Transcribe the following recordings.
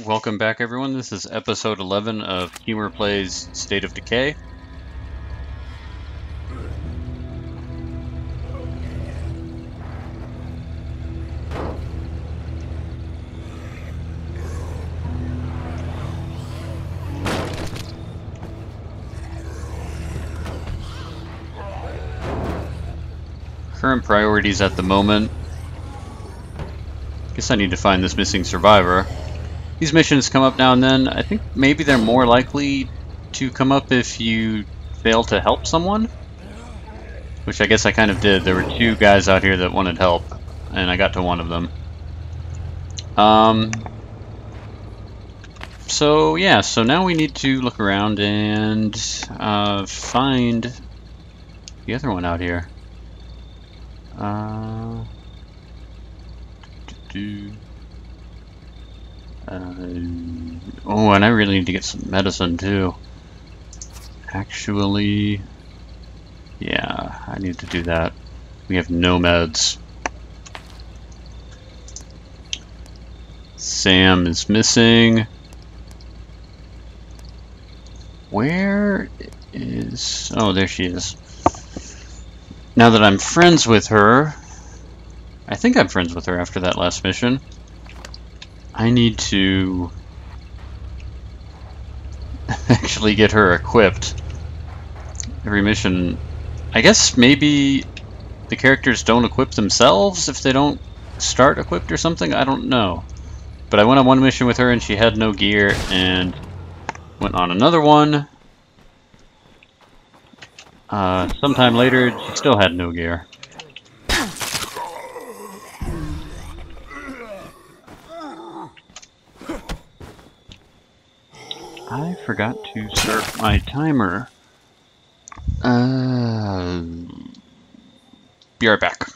Welcome back, everyone. This is episode 11 of Humor Plays State of Decay. Current priorities at the moment. Guess I need to find this missing survivor. These missions come up now and then. I think maybe they're more likely to come up if you fail to help someone. Which I guess I kind of did. There were two guys out here that wanted help, and I got to one of them. Um, so yeah, so now we need to look around and uh, find the other one out here. Uh, do, do. Uh, oh, and I really need to get some medicine too. Actually, yeah, I need to do that. We have no meds. Sam is missing. Where is... Oh, there she is. Now that I'm friends with her... I think I'm friends with her after that last mission. I need to actually get her equipped. Every mission... I guess maybe the characters don't equip themselves if they don't start equipped or something? I don't know. But I went on one mission with her and she had no gear and went on another one. Uh, sometime later, she still had no gear. I forgot to start my timer. Uh, be right back.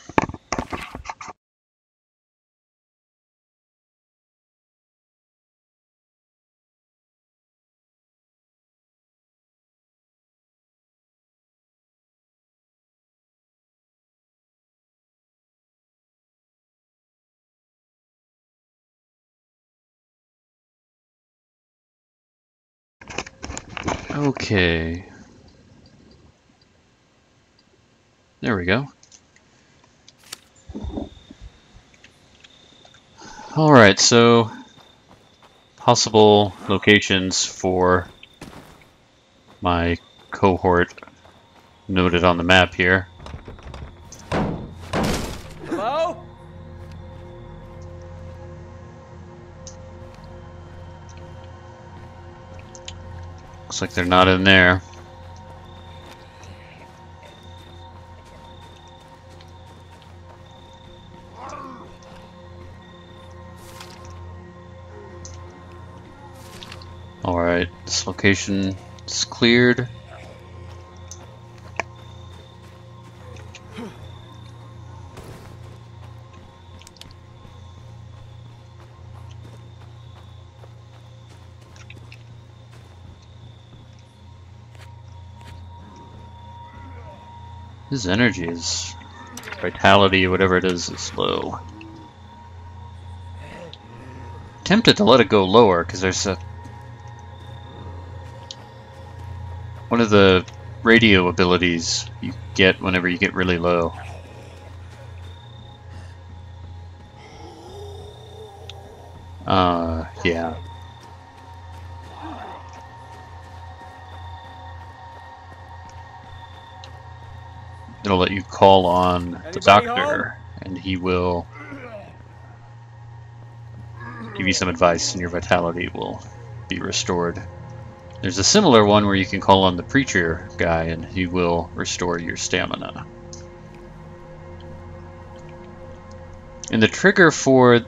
Okay. There we go. Alright, so possible locations for my cohort noted on the map here. Looks like they're not in there. Alright, this location is cleared. His energy is vitality, whatever it is, is low. Tempted to let it go lower because there's a one of the radio abilities you get whenever you get really low. Uh, yeah. It'll let you call on the Anybody doctor, and he will give you some advice, and your vitality will be restored. There's a similar one where you can call on the preacher guy, and he will restore your stamina. And the trigger for, at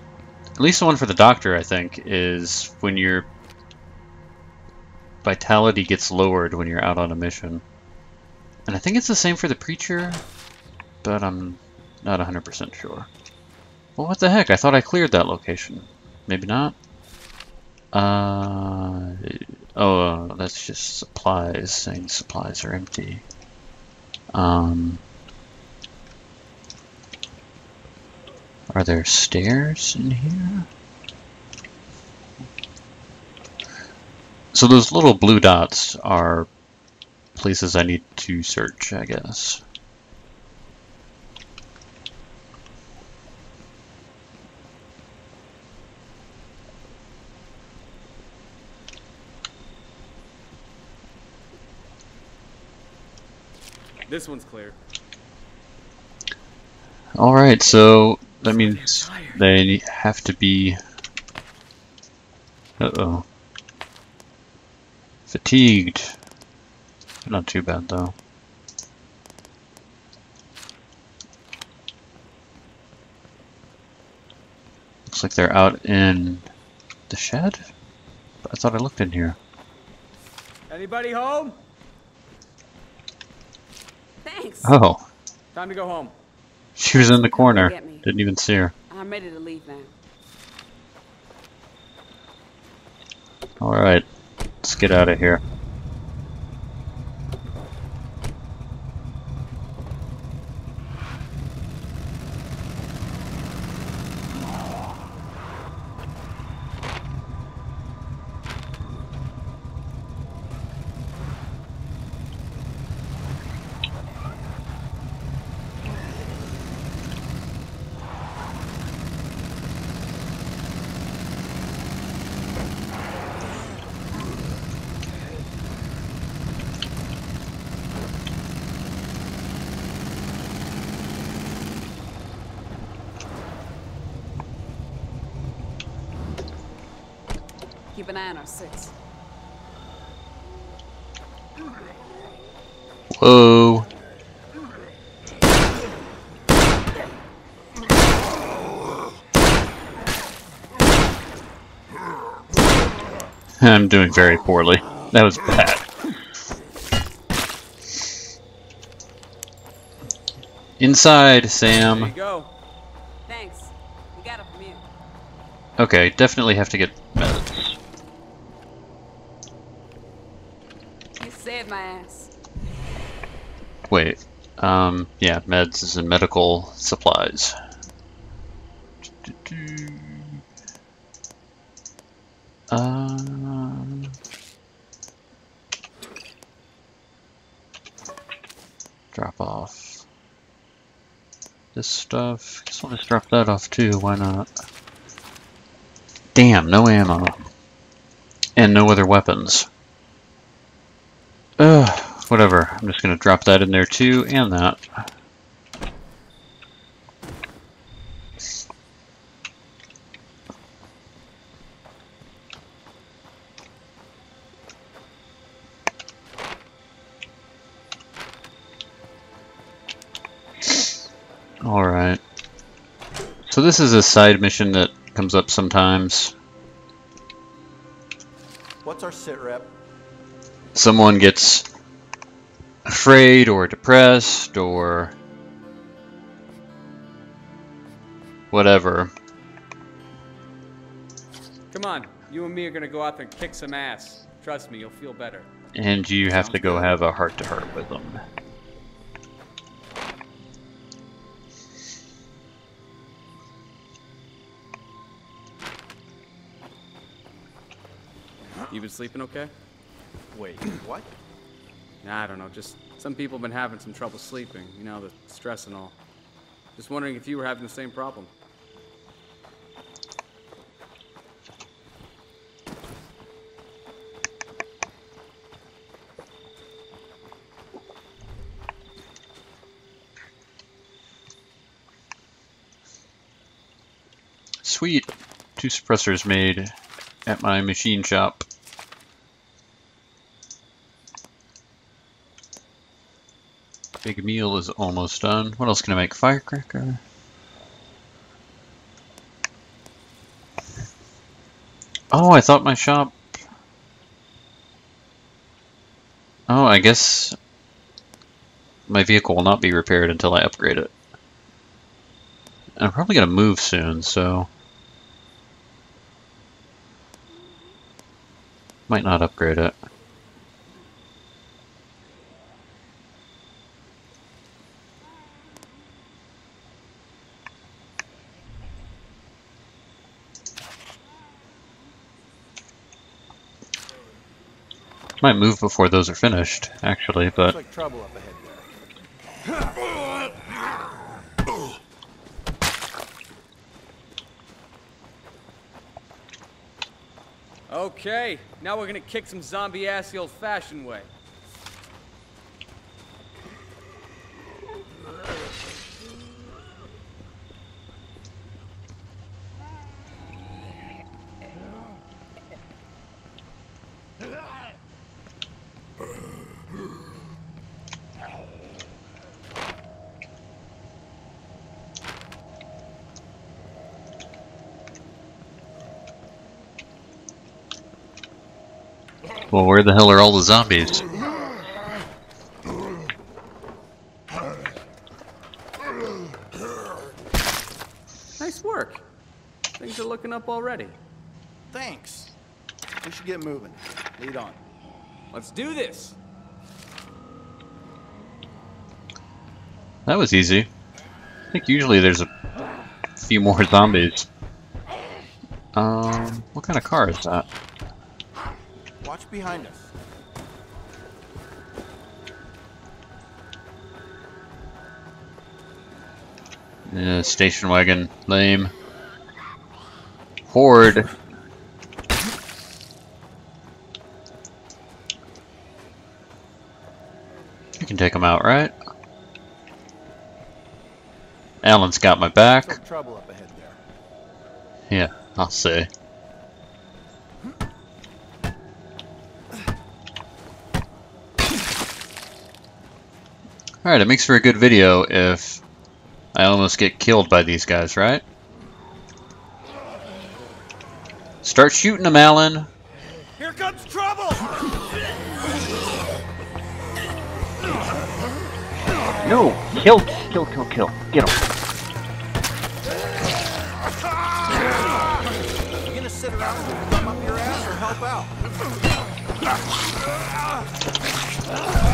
least the one for the doctor, I think, is when your vitality gets lowered when you're out on a mission. And I think it's the same for the preacher, but I'm not 100% sure. Well, what the heck? I thought I cleared that location. Maybe not? Uh, oh, uh, that's just supplies, saying supplies are empty. Um, are there stairs in here? So those little blue dots are places I need to search, I guess. This one's clear. Alright, so that means they have to be... Uh-oh. Fatigued. Not too bad, though. Looks like they're out in the shed? I thought I looked in here. Anybody home? Thanks. Oh, Time to go home. she was in the corner. Didn't even see her. I'm ready to leave now. Alright, let's get out of here. Keep an eye six. Whoa. I'm doing very poorly. That was bad. Inside, There Sam. you go. Thanks. We got it from you. Okay, definitely have to get You saved my ass. Wait. Um, yeah, meds is in medical supplies. Um, drop off this stuff. Guess I'll just drop that off too. Why not? Damn, no ammo. And no other weapons. Ugh, whatever. I'm just gonna drop that in there too, and that. Alright. So this is a side mission that comes up sometimes. What's our sit rep? Someone gets afraid or depressed or whatever. Come on. You and me are gonna go out there and kick some ass. Trust me, you'll feel better. And you have to go have a heart to heart with them. You been sleeping okay? Wait, what? Nah, I don't know. Just some people have been having some trouble sleeping. You know, the stress and all. Just wondering if you were having the same problem. Sweet. Two suppressors made at my machine shop. Big meal is almost done. What else can I make? Firecracker? Oh, I thought my shop... Oh, I guess my vehicle will not be repaired until I upgrade it. I'm probably going to move soon, so... Might not upgrade it. Might move before those are finished, actually, but like. Okay, now we're gonna kick some zombie ass the old-fashioned way. Well, where the hell are all the zombies? Nice work. Things are looking up already. Thanks. We should get moving. Lead on. Let's do this. That was easy. I think usually there's a few more zombies. Um, what kind of car is that? Watch behind us. Yeah, station wagon. Lame. Horde. You can take them out, right? Alan's got my back. trouble up ahead there. Yeah, I'll say. Alright, it makes for a good video if I almost get killed by these guys, right? Start shooting them, Alan! Here comes trouble! No! Kill, kill, kill, kill. Get him. You gonna sit around and thumb up your ass or help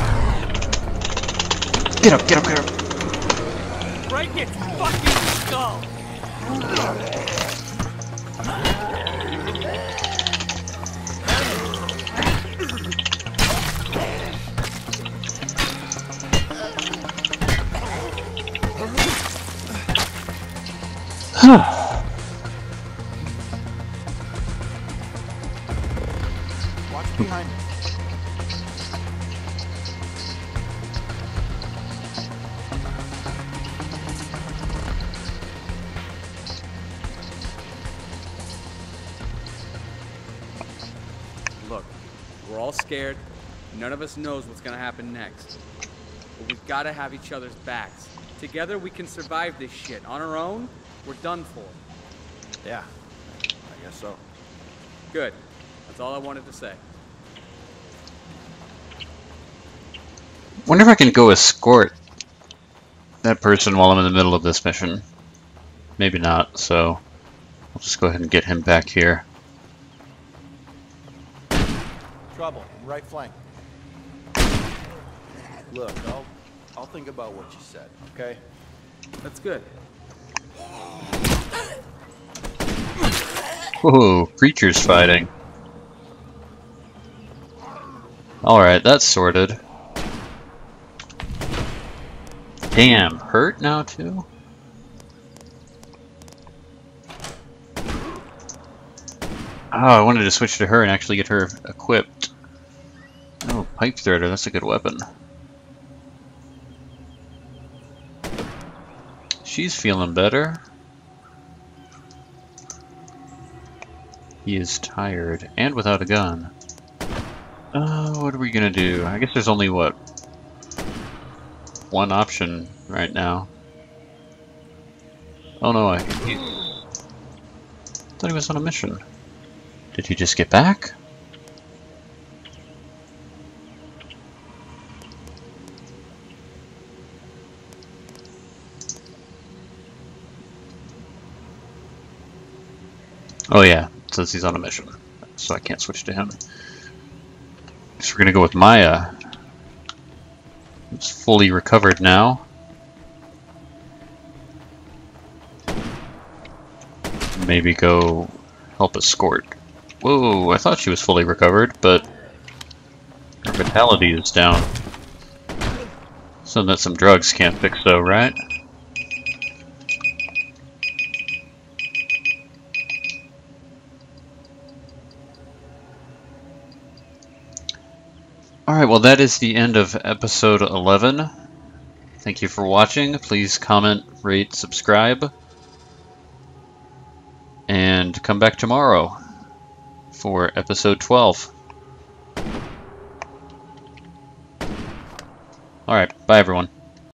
out? Get up, get up, get up! Break its fucking skull. Watch scared. None of us knows what's gonna happen next. But we've gotta have each other's backs. Together we can survive this shit. On our own, we're done for. Yeah, I guess so. Good. That's all I wanted to say. Wonder if I can go escort that person while I'm in the middle of this mission. Maybe not, so I'll just go ahead and get him back here. Trouble, right flank. Look, I'll, I'll think about what you said, okay? That's good. Whoa, creatures fighting. Alright, that's sorted. Damn, hurt now too? Oh, I wanted to switch to her and actually get her equipped. Pipe threader, that's a good weapon. She's feeling better. He is tired and without a gun. Uh, what are we gonna do? I guess there's only what one option right now. Oh no, I he, thought he was on a mission. Did he just get back? Oh yeah, says he's on a mission, so I can't switch to him. So we're gonna go with Maya. It's fully recovered now. Maybe go help escort. Whoa, I thought she was fully recovered, but her vitality is down. So that some drugs can't fix though, right? Alright, well that is the end of episode 11. Thank you for watching. Please comment, rate, subscribe. And come back tomorrow for episode 12. Alright, bye everyone.